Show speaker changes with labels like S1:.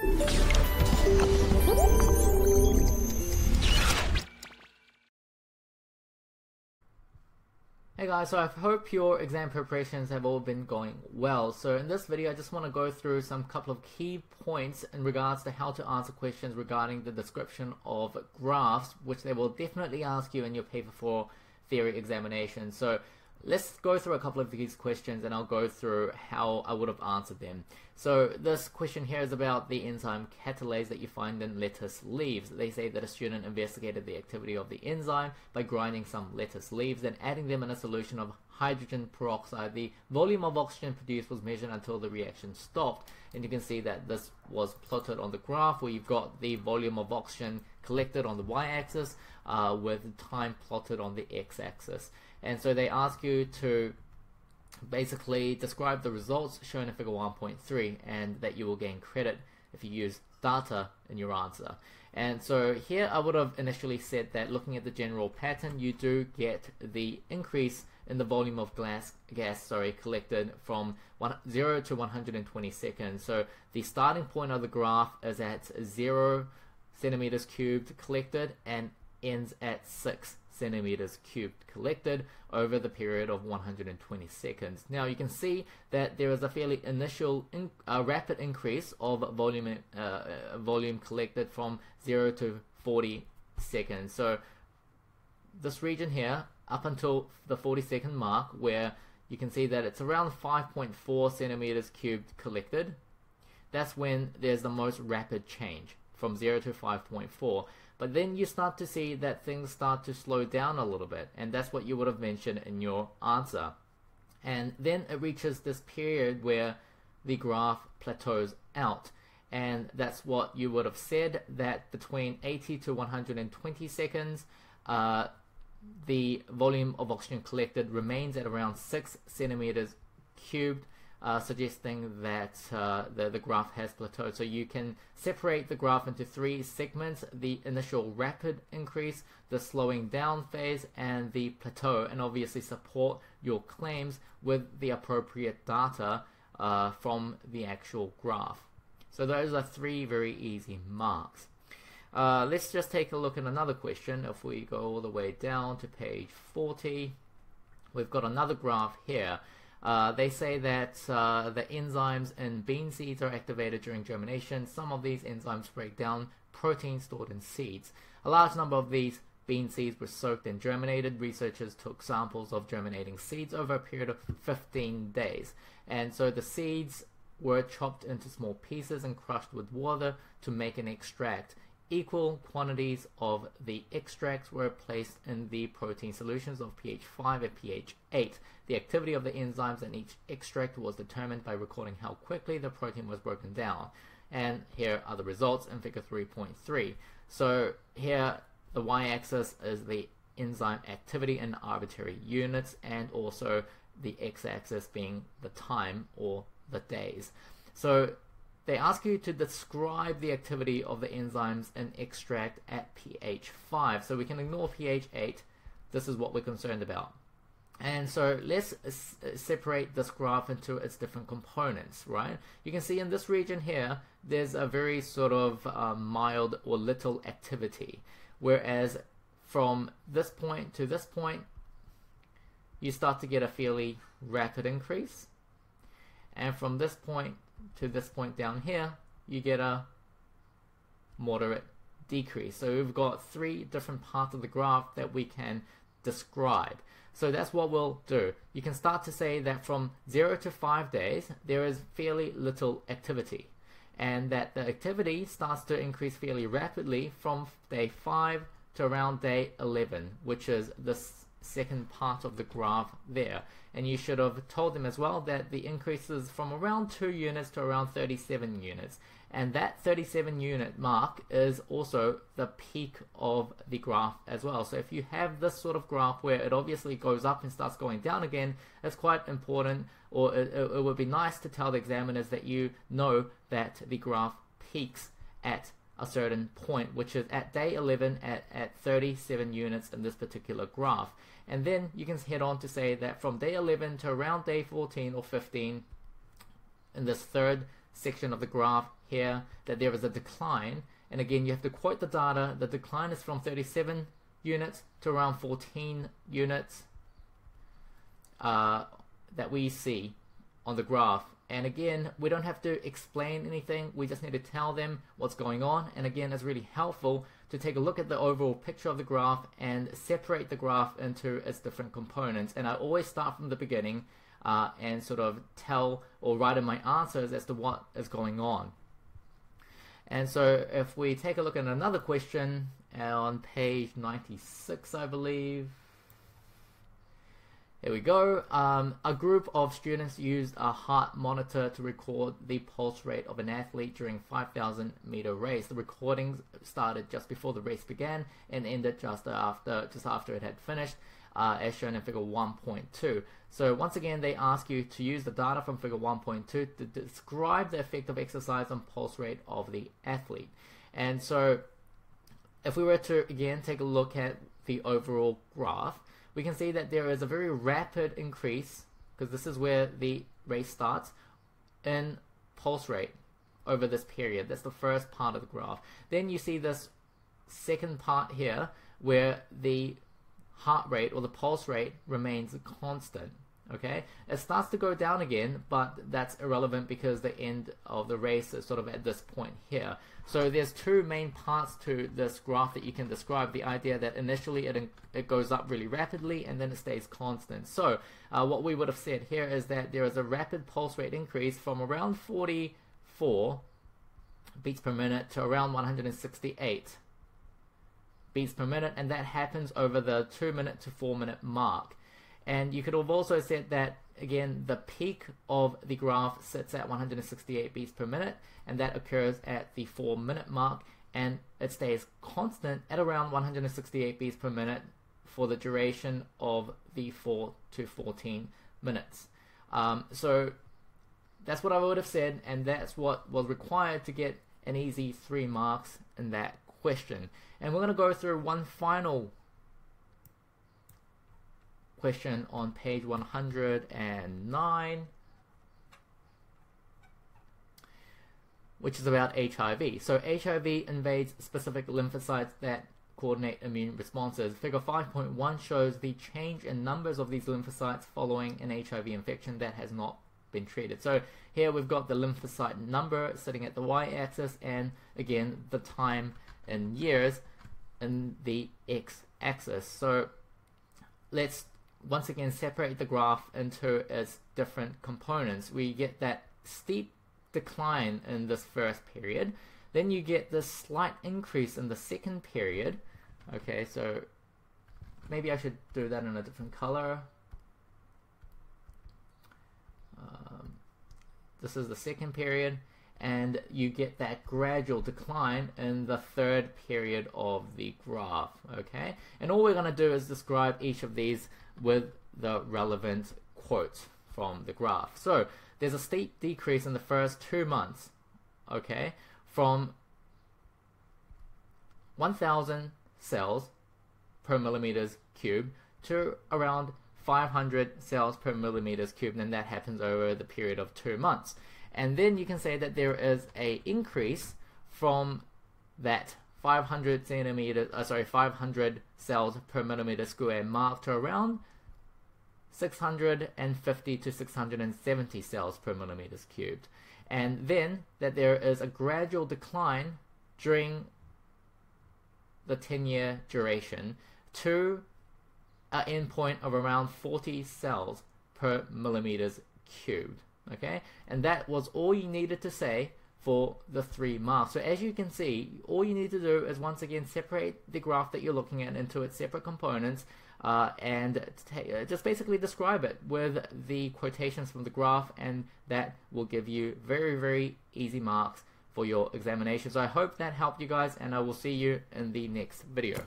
S1: Hey guys, so I hope your exam preparations have all been going well. So in this video, I just want to go through some couple of key points in regards to how to answer questions regarding the description of graphs, which they will definitely ask you in your paper 4 theory examination. So let's go through a couple of these questions and I'll go through how I would have answered them. So this question here is about the enzyme catalase that you find in lettuce leaves. They say that a student investigated the activity of the enzyme by grinding some lettuce leaves and adding them in a solution of hydrogen peroxide. The volume of oxygen produced was measured until the reaction stopped. And you can see that this was plotted on the graph where you've got the volume of oxygen collected on the y-axis uh, with time plotted on the x-axis. And so they ask you to basically describe the results shown in figure 1.3 and that you will gain credit if you use data in your answer. And so here I would have initially said that looking at the general pattern, you do get the increase in the volume of glass, gas sorry, collected from one, 0 to 120 seconds. So the starting point of the graph is at 0 centimeters cubed collected and ends at 6 centimeters cubed collected over the period of 120 seconds. Now you can see that there is a fairly initial in, uh, rapid increase of volume uh, uh, volume collected from 0 to 40 seconds. So this region here up until the 40 second mark where you can see that it's around 5.4 centimeters cubed collected. That's when there's the most rapid change from 0 to 5.4. But then you start to see that things start to slow down a little bit, and that's what you would have mentioned in your answer. And then it reaches this period where the graph plateaus out. And that's what you would have said that between 80 to 120 seconds, uh, the volume of oxygen collected remains at around 6 centimeters cubed uh, suggesting that uh, the, the graph has plateaued. So you can separate the graph into three segments, the initial rapid increase, the slowing down phase, and the plateau, and obviously support your claims with the appropriate data uh, from the actual graph. So those are three very easy marks. Uh, let's just take a look at another question. If we go all the way down to page 40, we've got another graph here. Uh, they say that uh, the enzymes in bean seeds are activated during germination. Some of these enzymes break down proteins stored in seeds. A large number of these bean seeds were soaked and germinated. Researchers took samples of germinating seeds over a period of 15 days. And so the seeds were chopped into small pieces and crushed with water to make an extract. Equal quantities of the extracts were placed in the protein solutions of pH 5 and pH 8. The activity of the enzymes in each extract was determined by recording how quickly the protein was broken down. And here are the results in figure 3.3. So here the y-axis is the enzyme activity in arbitrary units and also the x-axis being the time or the days. So they ask you to describe the activity of the enzymes in extract at pH 5. So we can ignore pH 8. This is what we're concerned about. And so let's separate this graph into its different components, right? You can see in this region here, there's a very sort of uh, mild or little activity. Whereas from this point to this point, you start to get a fairly rapid increase. And from this point to this point down here, you get a moderate decrease. So we've got three different parts of the graph that we can describe. So that's what we'll do. You can start to say that from 0 to 5 days, there is fairly little activity. And that the activity starts to increase fairly rapidly from day 5 to around day 11, which is this second part of the graph there. And you should have told them as well that the increase is from around 2 units to around 37 units. And that 37 unit mark is also the peak of the graph as well. So if you have this sort of graph where it obviously goes up and starts going down again, it's quite important or it, it would be nice to tell the examiners that you know that the graph peaks at a certain point, which is at day 11 at, at 37 units in this particular graph. And then you can head on to say that from day 11 to around day 14 or 15 in this third section of the graph, here that there is a decline. And again, you have to quote the data. The decline is from 37 units to around 14 units uh, that we see on the graph. And again, we don't have to explain anything. We just need to tell them what's going on. And again, it's really helpful to take a look at the overall picture of the graph and separate the graph into its different components. And I always start from the beginning uh, and sort of tell or write in my answers as to what is going on. And so if we take a look at another question on page 96, I believe, here we go. Um, a group of students used a heart monitor to record the pulse rate of an athlete during 5,000 meter race. The recordings started just before the race began and ended just after just after it had finished, uh, as shown in Figure 1.2. So once again, they ask you to use the data from Figure 1.2 to describe the effect of exercise on pulse rate of the athlete. And so, if we were to again take a look at the overall graph we can see that there is a very rapid increase, because this is where the race starts, in pulse rate over this period. That's the first part of the graph. Then you see this second part here, where the heart rate or the pulse rate remains constant okay? It starts to go down again but that's irrelevant because the end of the race is sort of at this point here. So there's two main parts to this graph that you can describe. The idea that initially it, it goes up really rapidly and then it stays constant. So uh, what we would have said here is that there is a rapid pulse rate increase from around 44 beats per minute to around 168 beats per minute and that happens over the 2 minute to 4 minute mark and you could have also said that, again, the peak of the graph sits at 168 beats per minute, and that occurs at the 4 minute mark, and it stays constant at around 168 beats per minute for the duration of the 4 to 14 minutes. Um, so that's what I would have said, and that's what was required to get an easy 3 marks in that question. And we're going to go through one final question on page 109, which is about HIV. So HIV invades specific lymphocytes that coordinate immune responses. Figure 5.1 shows the change in numbers of these lymphocytes following an HIV infection that has not been treated. So here we've got the lymphocyte number sitting at the y-axis and again the time in years in the x-axis. So let's once again separate the graph into its different components. We get that steep decline in this first period. Then you get this slight increase in the second period. Okay, so maybe I should do that in a different color. Um, this is the second period and you get that gradual decline in the third period of the graph okay and all we're going to do is describe each of these with the relevant quote from the graph. So there's a steep decrease in the first two months, okay, from 1,000 cells per millimeters cubed to around 500 cells per millimeters cubed, and that happens over the period of two months. And then you can say that there is a increase from that 500 centimeters, uh, sorry, 500 cells per millimeter square mark to around 650 to 670 cells per millimeters cubed. And then that there is a gradual decline during the 10 year duration to an endpoint of around 40 cells per millimeters cubed. Okay, and that was all you needed to say for the three marks. So as you can see, all you need to do is once again separate the graph that you're looking at into its separate components uh, and uh, just basically describe it with the quotations from the graph and that will give you very, very easy marks for your examination. So I hope that helped you guys and I will see you in the next video.